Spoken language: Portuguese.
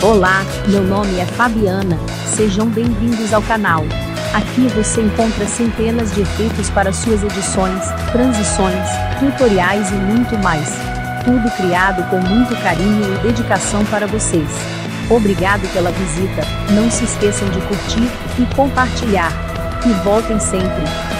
Olá, meu nome é Fabiana, sejam bem-vindos ao canal. Aqui você encontra centenas de efeitos para suas edições, transições, tutoriais e muito mais. Tudo criado com muito carinho e dedicação para vocês. Obrigado pela visita, não se esqueçam de curtir e compartilhar. E voltem sempre!